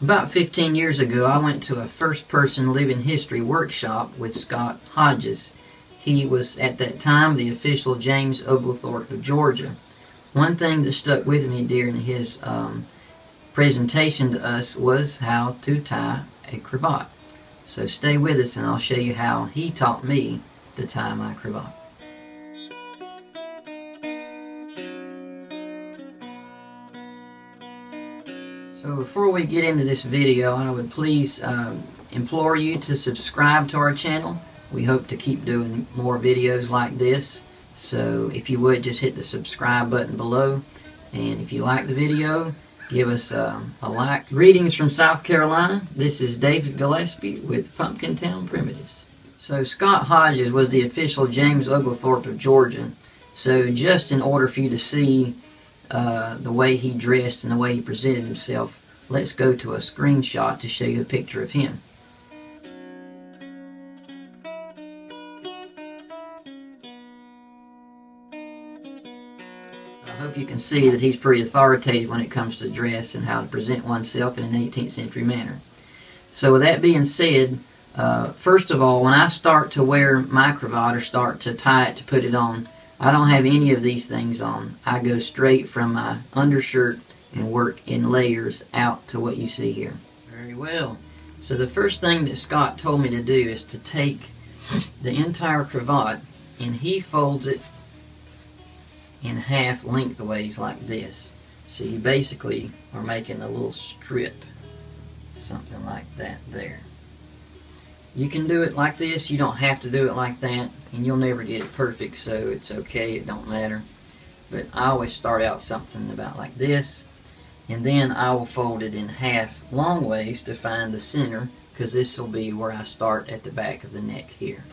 About 15 years ago, I went to a first person living history workshop with Scott Hodges. He was at that time the official James Oglethorpe of Georgia. One thing that stuck with me during his um, presentation to us was how to tie a cravat. So stay with us and I'll show you how he taught me to tie my cravat. So before we get into this video, I would please um, implore you to subscribe to our channel. We hope to keep doing more videos like this. So if you would, just hit the subscribe button below. And if you like the video, give us um, a like. Greetings from South Carolina. This is David Gillespie with Pumpkintown Primitives. So Scott Hodges was the official James Oglethorpe of Georgia. So just in order for you to see uh, the way he dressed and the way he presented himself, let's go to a screenshot to show you a picture of him. I hope you can see that he's pretty authoritative when it comes to dress and how to present oneself in an 18th century manner. So with that being said, uh, first of all, when I start to wear my cravat or start to tie it to put it on, I don't have any of these things on. I go straight from my undershirt and work in layers out to what you see here. Very well. So the first thing that Scott told me to do is to take the entire cravat and he folds it in half lengthways like this. So you basically are making a little strip, something like that there. You can do it like this, you don't have to do it like that, and you'll never get it perfect, so it's okay, it don't matter. But I always start out something about like this, and then I will fold it in half long ways to find the center, because this will be where I start at the back of the neck here.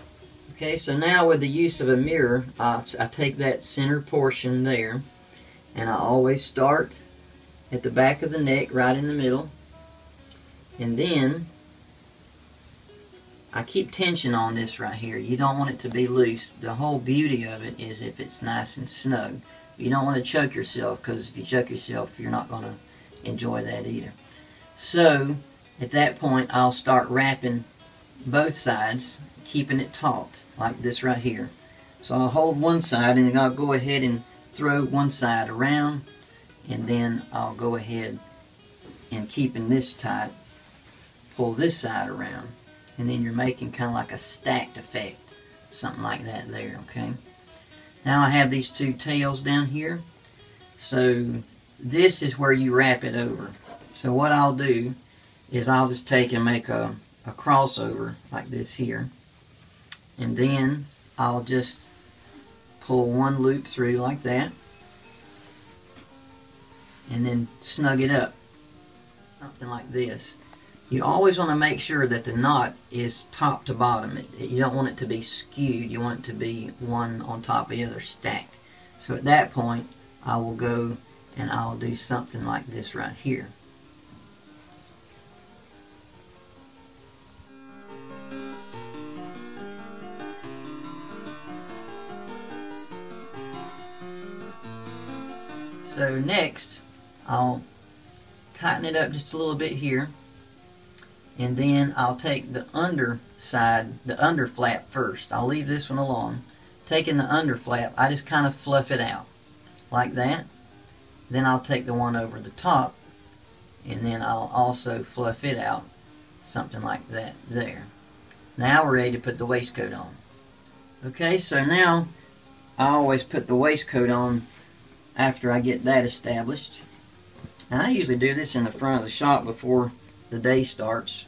Okay, so now with the use of a mirror, I, I take that center portion there, and I always start at the back of the neck, right in the middle, and then I keep tension on this right here. You don't want it to be loose. The whole beauty of it is if it's nice and snug. You don't want to choke yourself because if you choke yourself, you're not going to enjoy that either. So, at that point, I'll start wrapping both sides, keeping it taut, like this right here. So I'll hold one side and then I'll go ahead and throw one side around and then I'll go ahead and keeping this tight, pull this side around and then you're making kind of like a stacked effect something like that there okay? Now I have these two tails down here. So this is where you wrap it over. So what I'll do is I'll just take and make a, a crossover like this here. And then I'll just pull one loop through like that. And then snug it up. Something like this you always want to make sure that the knot is top to bottom. It, you don't want it to be skewed. You want it to be one on top of the other stacked. So at that point, I will go and I'll do something like this right here. So next, I'll tighten it up just a little bit here and then I'll take the underside, the under flap first. I'll leave this one alone. Taking the under flap, I just kind of fluff it out like that. Then I'll take the one over the top and then I'll also fluff it out something like that there. Now we're ready to put the waistcoat on. Okay, so now I always put the waistcoat on after I get that established. And I usually do this in the front of the shop before the day starts.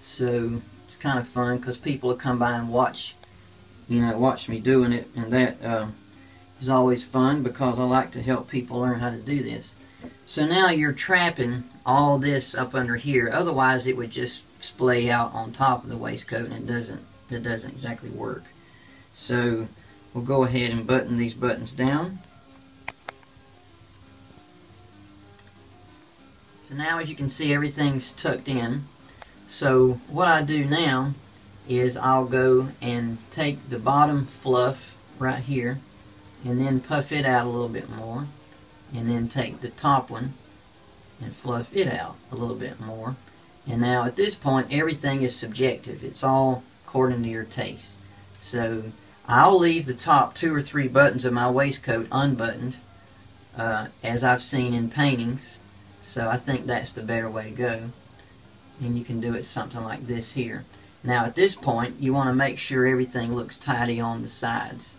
So it's kind of fun because people will come by and watch, you know, watch me doing it, and that uh, is always fun because I like to help people learn how to do this. So now you're trapping all this up under here. Otherwise, it would just splay out on top of the waistcoat, and it doesn't. It doesn't exactly work. So we'll go ahead and button these buttons down. So now as you can see everything's tucked in. So what I do now is I'll go and take the bottom fluff right here and then puff it out a little bit more and then take the top one and fluff it out a little bit more And now at this point, everything is subjective. It's all according to your taste. So I'll leave the top two or three buttons of my waistcoat unbuttoned, uh, as I've seen in paintings. So I think that's the better way to go. And you can do it something like this here. Now at this point, you want to make sure everything looks tidy on the sides.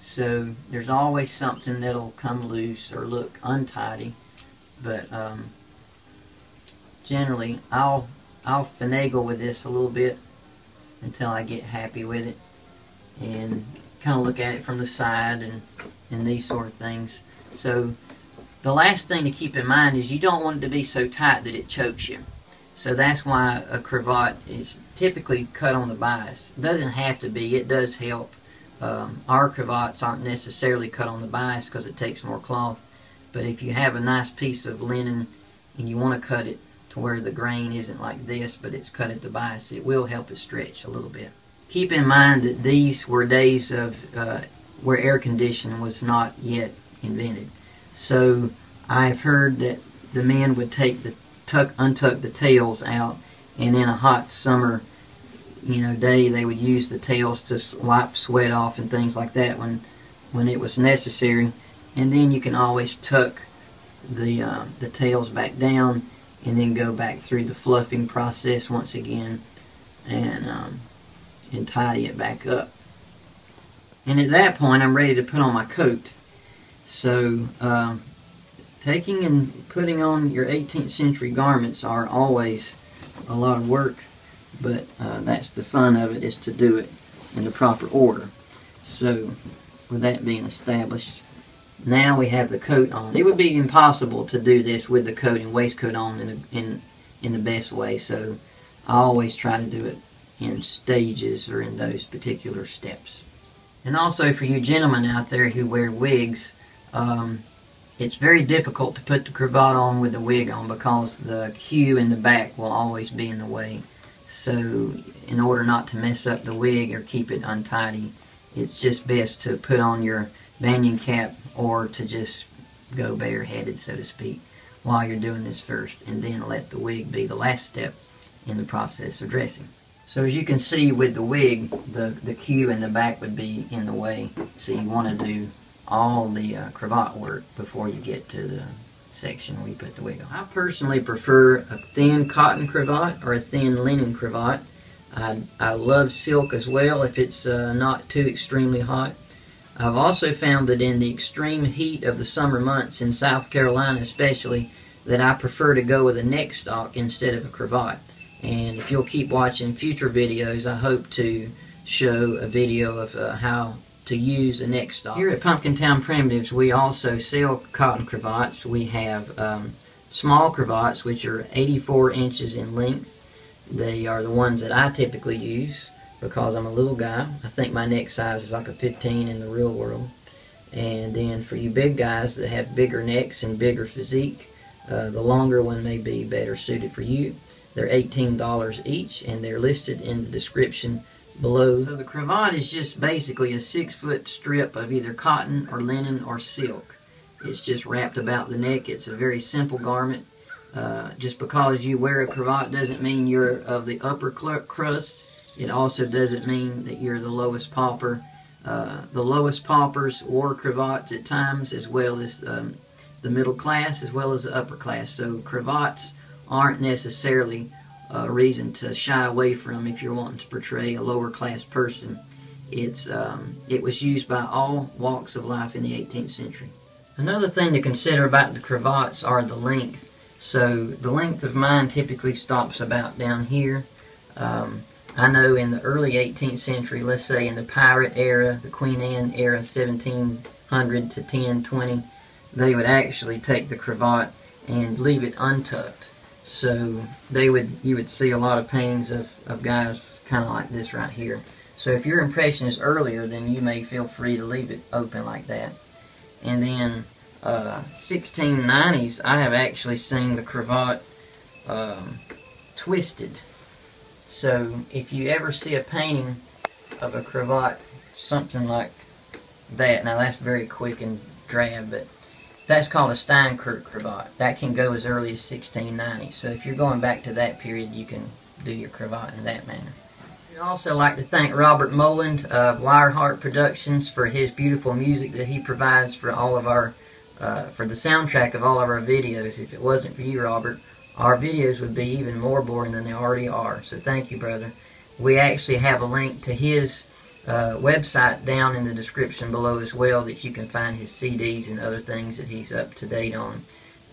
So there's always something that'll come loose or look untidy. But um, generally, I'll, I'll finagle with this a little bit until I get happy with it and kind of look at it from the side and, and these sort of things. So the last thing to keep in mind is you don't want it to be so tight that it chokes you. So that's why a cravat is typically cut on the bias. It doesn't have to be, it does help. Um, our cravats aren't necessarily cut on the bias because it takes more cloth. But if you have a nice piece of linen and you want to cut it to where the grain isn't like this, but it's cut at the bias, it will help it stretch a little bit keep in mind that these were days of uh, where air conditioning was not yet invented. So I've heard that the men would take the tuck, untuck the tails out, and in a hot summer, you know, day they would use the tails to wipe sweat off and things like that when, when it was necessary. And then you can always tuck the uh, the tails back down, and then go back through the fluffing process once again, and um, and tidy it back up. And at that point, I'm ready to put on my coat. So, uh, taking and putting on your 18th century garments are always a lot of work, but uh, that's the fun of it, is to do it in the proper order. So, with that being established, now we have the coat on. It would be impossible to do this with the coat and waistcoat on in, in, in the best way, so I always try to do it in stages or in those particular steps. And also for you gentlemen out there who wear wigs, um, it's very difficult to put the cravat on with the wig on because the queue in the back will always be in the way. So in order not to mess up the wig or keep it untidy, it's just best to put on your banyan cap or to just go bareheaded, so to speak, while you're doing this first, and then let the wig be the last step in the process of dressing. So as you can see with the wig, the, the queue in the back would be in the way. So you want to do all the uh, cravat work before you get to the section where you put the wig on. I personally prefer a thin cotton cravat or a thin linen cravat. I, I love silk as well if it's uh, not too extremely hot. I've also found that in the extreme heat of the summer months in South Carolina especially that I prefer to go with a neck stock instead of a cravat. And if you'll keep watching future videos, I hope to show a video of uh, how to use a neck stock. Here at Pumpkintown Primitives, we also sell cotton cravats. We have um, small cravats, which are 84 inches in length. They are the ones that I typically use because I'm a little guy. I think my neck size is like a 15 in the real world. And then for you big guys that have bigger necks and bigger physique, uh, the longer one may be better suited for you. They're $18 each and they're listed in the description below. So the cravat is just basically a six foot strip of either cotton or linen or silk. It's just wrapped about the neck. It's a very simple garment. Uh, just because you wear a cravat doesn't mean you're of the upper crust. It also doesn't mean that you're the lowest pauper. Uh, the lowest paupers wore cravats at times as well as um, the middle class as well as the upper class. So cravats aren't necessarily a reason to shy away from if you're wanting to portray a lower class person. It's um, it was used by all walks of life in the 18th century. Another thing to consider about the cravats are the length. So the length of mine typically stops about down here. Um, I know in the early 18th century, let's say in the pirate era, the Queen Anne era, 1700 to 1020, they would actually take the cravat and leave it untucked. So they would you would see a lot of paintings of, of guys kind of like this right here. So if your impression is earlier, then you may feel free to leave it open like that. And then uh, 1690s, I have actually seen the cravat um, twisted. So if you ever see a painting of a cravat, something like that, now that's very quick and drab, but That's called a Steinkirk cravat. That can go as early as 1690. So if you're going back to that period, you can do your cravat in that manner. I'd also like to thank Robert Mouland of Wireharp Productions for his beautiful music that he provides for all of our, uh, for the soundtrack of all of our videos. If it wasn't for you, Robert, our videos would be even more boring than they already are. So thank you, brother. We actually have a link to his uh, website down in the description below as well that you can find his CDs and other things that he's up to date on.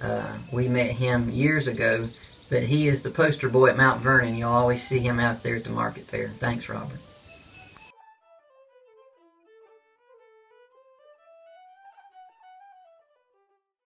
Uh, we met him years ago, but he is the poster boy at Mount Vernon. You'll always see him out there at the market fair. Thanks, Robert.